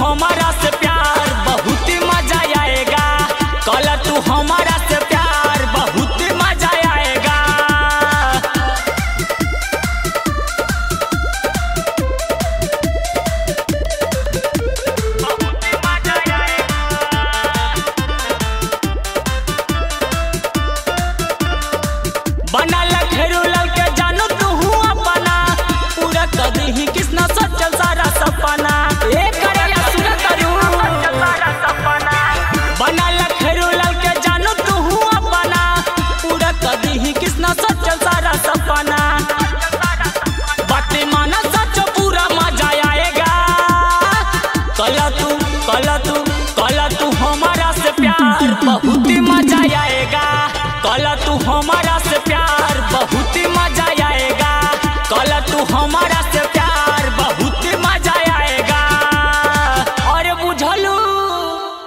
हमारा से प्यार। कला तू कल तू हमारा से प्यार बहुत मज़ा आएगा। कला तू हमारा